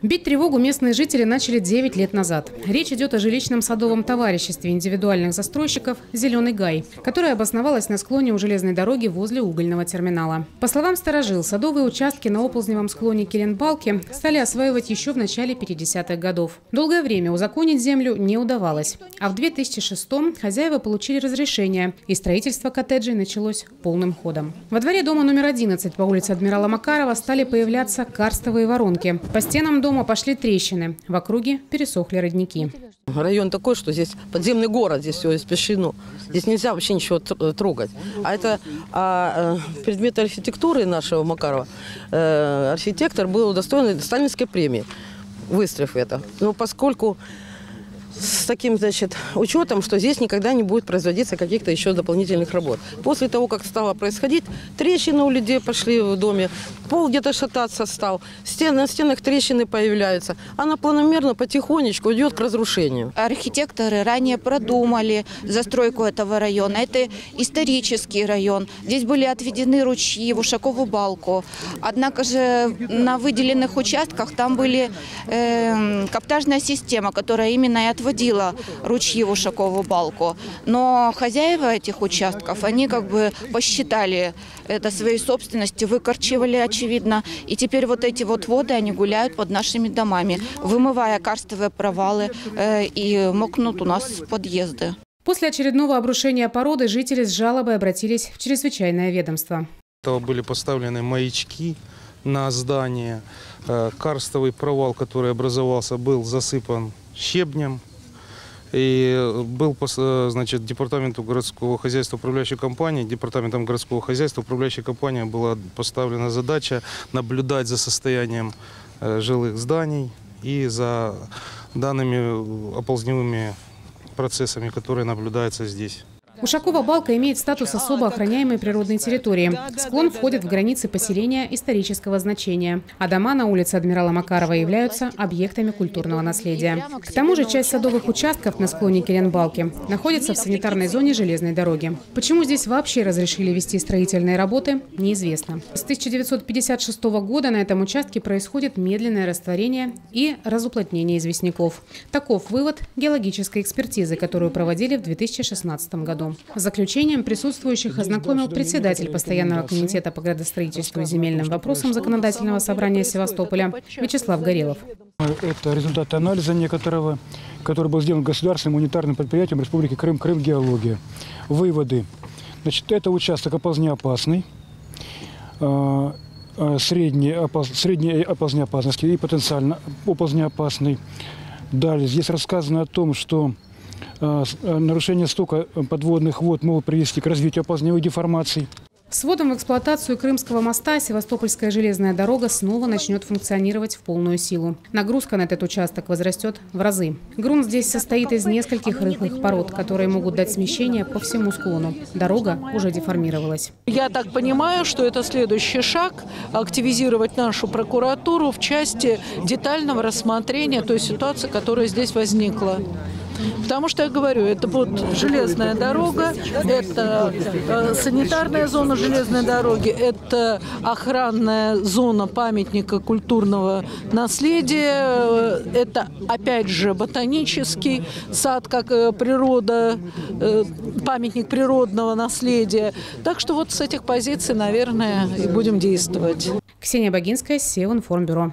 Бить тревогу местные жители начали 9 лет назад. Речь идет о жилищном садовом товариществе индивидуальных застройщиков «Зеленый гай», которое обосновалось на склоне у железной дороги возле угольного терминала. По словам сторожил, садовые участки на оползневом склоне Керенбалки стали осваивать еще в начале 50-х годов. Долгое время узаконить землю не удавалось. А в 2006-м хозяева получили разрешение, и строительство коттеджей началось полным ходом. Во дворе дома номер 11 по улице Адмирала Макарова стали появляться карстовые воронки. По стенам дома пошли трещины. В округе пересохли родники. Район такой, что здесь подземный город, здесь все испещрено. Здесь нельзя вообще ничего трогать. А это а, э, предмет архитектуры нашего Макарова. Э, архитектор был удостоен сталинской премии, выстрев это. Но поскольку с таким, значит, учетом, что здесь никогда не будет производиться каких-то еще дополнительных работ. После того, как стало происходить, трещины у людей пошли в доме, пол где-то шататься стал, стен, на стенах трещины появляются. Она планомерно, потихонечку идет к разрушению. Архитекторы ранее продумали застройку этого района. Это исторический район. Здесь были отведены ручьи в Ушакову балку. Однако же на выделенных участках там были э, каптажная система, которая именно и отводила ручьи в Ушакову балку. Но хозяева этих участков, они как бы посчитали это своей собственностью, выкорчивали, очевидно. И теперь вот эти вот воды, они гуляют под нашими домами, вымывая карстовые провалы э, и мокнут у нас подъезды. После очередного обрушения породы жители с жалобой обратились в чрезвычайное ведомство. Были поставлены маячки на здание. Э, карстовый провал, который образовался, был засыпан щебнем. И был, значит, департаменту городского хозяйства управляющей компании, департаментом городского хозяйства управляющей компании была поставлена задача наблюдать за состоянием э, жилых зданий и за данными оползневыми процессами, которые наблюдаются здесь. Ушакова балка имеет статус особо охраняемой природной территории. Склон входит в границы поселения исторического значения, а дома на улице Адмирала Макарова являются объектами культурного наследия. К тому же часть садовых участков на склоне Керенбалки находится в санитарной зоне железной дороги. Почему здесь вообще разрешили вести строительные работы, неизвестно. С 1956 года на этом участке происходит медленное растворение и разуплотнение известняков. Таков вывод геологической экспертизы, которую проводили в 2016 году. Заключением присутствующих ознакомил председатель Постоянного комитета по градостроительству и земельным вопросам Законодательного собрания Севастополя Вячеслав Горелов. Это результат анализа некоторого, который был сделан государственным унитарным предприятием Республики Крым, Крым геология. Выводы. Значит, это участок оползнеопасный, а, а, средний, средний оползнеопасности и потенциально оползнеопасный. Далее здесь рассказано о том, что Э, э, нарушение стока подводных вод могут привести к развитию опознанных деформаций. С вводом в эксплуатацию Крымского моста Севастопольская железная дорога снова начнет функционировать в полную силу. Нагрузка на этот участок возрастет в разы. Грунт здесь состоит из нескольких рыхлых пород, которые могут дать смещение по всему склону. Дорога уже деформировалась. Я так понимаю, что это следующий шаг – активизировать нашу прокуратуру в части детального рассмотрения той ситуации, которая здесь возникла. Потому что я говорю, это вот железная дорога, это э, санитарная зона железной дороги, это охранная зона памятника культурного наследия, э, это опять же ботанический сад как э, природа, э, памятник природного наследия. Так что вот с этих позиций, наверное, и будем действовать. Ксения Богинская, Севинформбюро.